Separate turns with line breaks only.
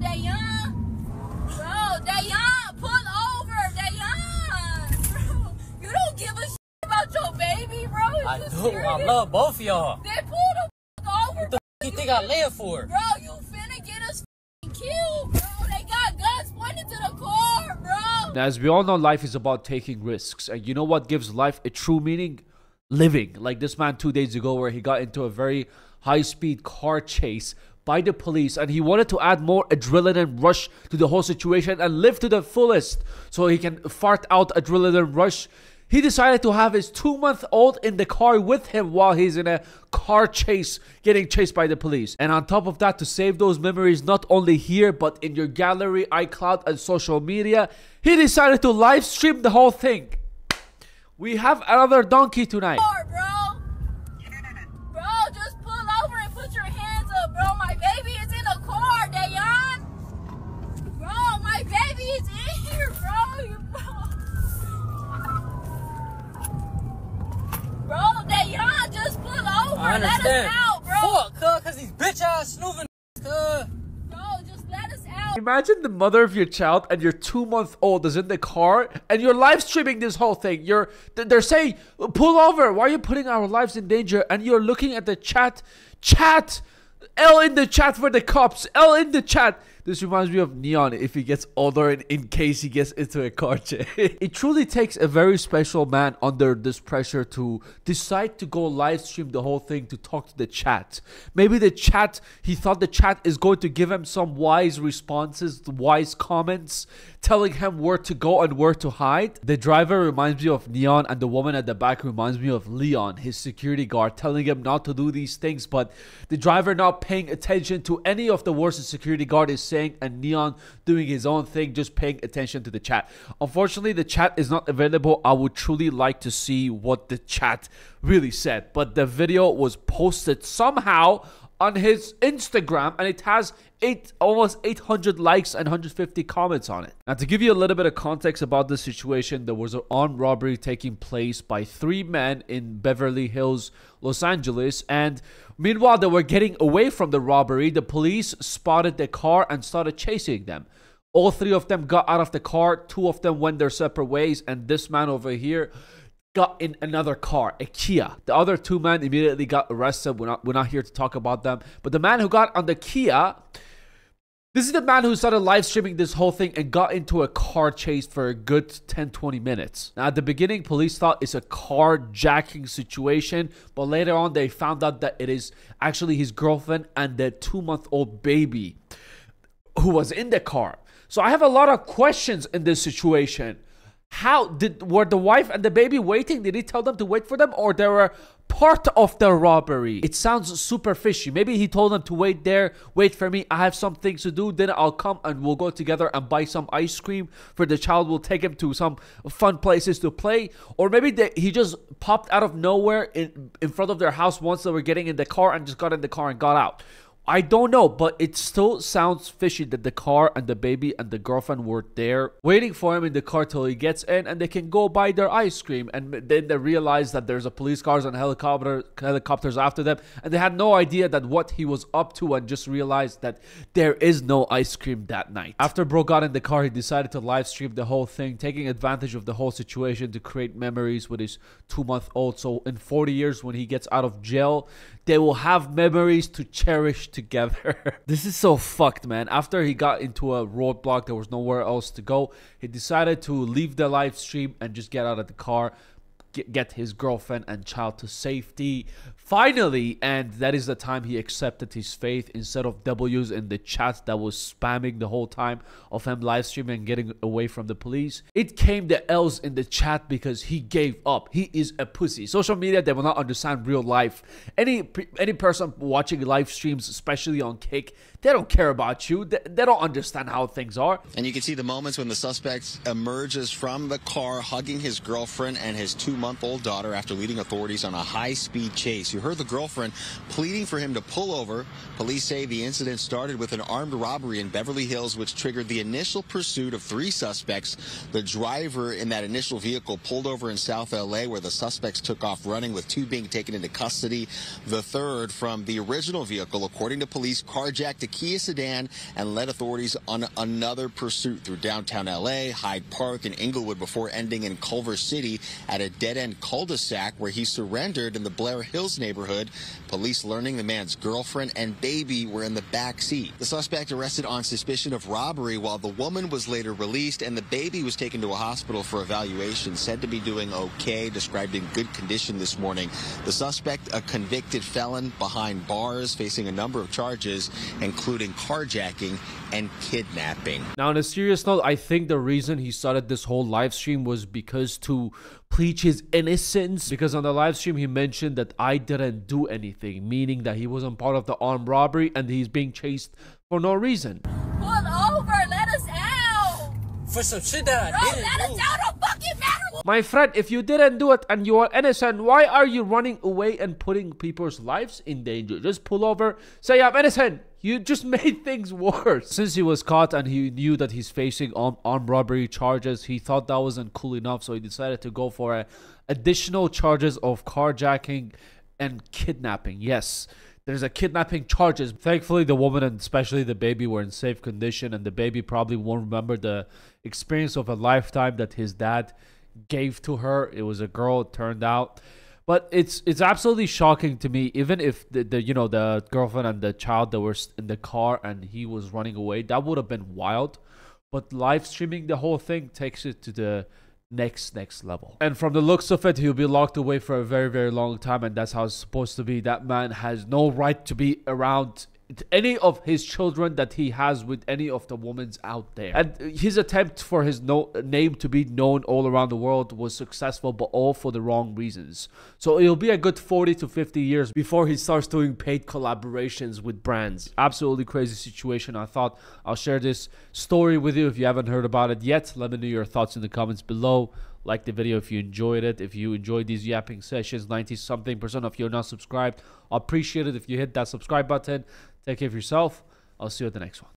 Dayon. Bro, Dayon, pull over, Dayon. Bro, you don't give a shit about your baby, bro. Is
I
you
do. I love both of y'all.
Then pull the fuck over,
What the f- you think I live for?
bro. You finna get us f***ing killed, bro. They got guns pointed to the car, bro.
Now, as we all know, life is about taking risks. And you know what gives life a true meaning? Living. Like this man two days ago, where he got into a very high speed car chase by the police and he wanted to add more adrenaline rush to the whole situation and live to the fullest so he can fart out adrenaline rush. He decided to have his two month old in the car with him while he's in a car chase, getting chased by the police. And on top of that, to save those memories not only here but in your gallery, iCloud, and social media, he decided to live stream the whole thing. We have another donkey tonight
bro. Bro, just pull over and put your hands up, bro. My baby is in the car, Dayon. Bro, my baby is in here, bro. You, bro, Dayon, just pull over.
I
Let us
understand.
out, bro.
Fuck, cuz, cause these bitch ass snooping cuz.
Bro, just let.
Imagine the mother of your child and your two month old is in the car and you're live streaming this whole thing. You're they're saying, pull over. Why are you putting our lives in danger? And you're looking at the chat. Chat. L in the chat for the cops. L in the chat. This reminds me of Neon if he gets older and in case he gets into a car chase. it truly takes a very special man under this pressure to decide to go live stream the whole thing to talk to the chat. Maybe the chat, he thought the chat is going to give him some wise responses, wise comments, telling him where to go and where to hide. The driver reminds me of Neon, and the woman at the back reminds me of Leon, his security guard, telling him not to do these things. But the driver not paying attention to any of the words the security guard is saying, and Neon doing his own thing, just paying attention to the chat. Unfortunately, the chat is not available. I would truly like to see what the chat really said, but the video was posted somehow on his Instagram and it has eight almost 800 likes and 150 comments on it. Now to give you a little bit of context about this situation, there was an armed robbery taking place by three men in Beverly Hills, Los Angeles, and meanwhile they were getting away from the robbery, the police spotted the car and started chasing them. All three of them got out of the car, two of them went their separate ways, and this man over here got in another car, a Kia. The other two men immediately got arrested. We're not, we're not here to talk about them. But the man who got on the Kia, this is the man who started live streaming this whole thing and got into a car chase for a good 10 20 minutes. Now, at the beginning, police thought it's a carjacking situation, but later on, they found out that it is actually his girlfriend and the two month old baby who was in the car. So I have a lot of questions in this situation. How did were the wife and the baby waiting? Did he tell them to wait for them or they were part of the robbery? It sounds super fishy. Maybe he told them to wait there, wait for me. I have some things to do. Then I'll come and we'll go together and buy some ice cream for the child. We'll take him to some fun places to play. Or maybe they, he just popped out of nowhere in, in front of their house once they were getting in the car and just got in the car and got out. I don't know, but it still sounds fishy that the car and the baby and the girlfriend were there waiting for him in the car till he gets in and they can go buy their ice cream. And then they realize that there's a police cars and helicopter helicopters after them, and they had no idea that what he was up to and just realized that there is no ice cream that night. After Bro got in the car, he decided to live stream the whole thing, taking advantage of the whole situation to create memories with his two month old. So in 40 years, when he gets out of jail, they will have memories to cherish together. this is so fucked, man. After he got into a roadblock, there was nowhere else to go. He decided to leave the live stream and just get out of the car, get, his girlfriend and child to safety. Finally, and that is the time he accepted his faith instead of W's in the chat that was spamming the whole time of him live streaming and getting away from the police. It came the L's in the chat because he gave up. He is a pussy. Social media, they will not understand real life. Any any person watching live streams, especially on Kick, they don't care about you. They, they don't understand how things are.
And you can see the moments when the suspect emerges from the car hugging his girlfriend and his two month old daughter after leading authorities on a high speed chase. You heard the girlfriend pleading for him to pull over. Police say the incident started with an armed robbery in Beverly Hills, which triggered the initial pursuit of three suspects. The driver in that initial vehicle pulled over in South LA, where the suspects took off running, with two being taken into custody. The third from the original vehicle, according to police, carjacked a Kia sedan and led authorities on another pursuit through downtown LA, Hyde Park, and Inglewood before ending in Culver City at a dead end cul de sac where he surrendered in the Blair Hills neighborhood. Police learning the man's girlfriend and baby were in the back seat. The suspect arrested on suspicion of robbery while the woman was later released and the baby was taken to a hospital for evaluation, said to be doing okay, described in good condition this morning. The suspect, a convicted felon behind bars, facing a number of charges, including carjacking and kidnapping.
Now, on a serious note, I think the reason he started this whole live stream was because to preach his innocence. Because on the live stream, he mentioned that I didn't do anything, meaning that he wasn't part of the armed robbery and he's being chased for no reason.
Pull over, let us out.
For some shit that
Bro,
I
let
didn't
us
do.
out.
My friend, if you didn't do it and you are innocent, why are you running away and putting people's lives in danger? Just pull over, say I'm innocent. You just made things worse. Since he was caught and he knew that he's facing arm, armed robbery charges, he thought that wasn't cool enough, so he decided to go for a additional charges of carjacking and kidnapping. Yes, there's a kidnapping charges. Thankfully, the woman and especially the baby were in safe condition, and the baby probably won't remember the experience of a lifetime that his dad gave to her. It was a girl, it turned out. But it's it's absolutely shocking to me. Even if the, the you know the girlfriend and the child that were in the car and he was running away, that would have been wild. But live streaming the whole thing takes it to the next next level. And from the looks of it, he'll be locked away for a very very long time, and that's how it's supposed to be. That man has no right to be around any of his children that he has with any of the women's out there. And his attempt for his no- name to be known all around the world was successful, but all for the wrong reasons. So it'll be a good 40 to 50 years before he starts doing paid collaborations with brands. Absolutely crazy situation. I thought I'll share this story with you if you haven't heard about it yet. Let me know your thoughts in the comments below like the video if you enjoyed it. If you enjoyed these yapping sessions 90 something percent of you are not subscribed. I appreciate it if you hit that subscribe button. Take care of yourself. I'll see you at the next one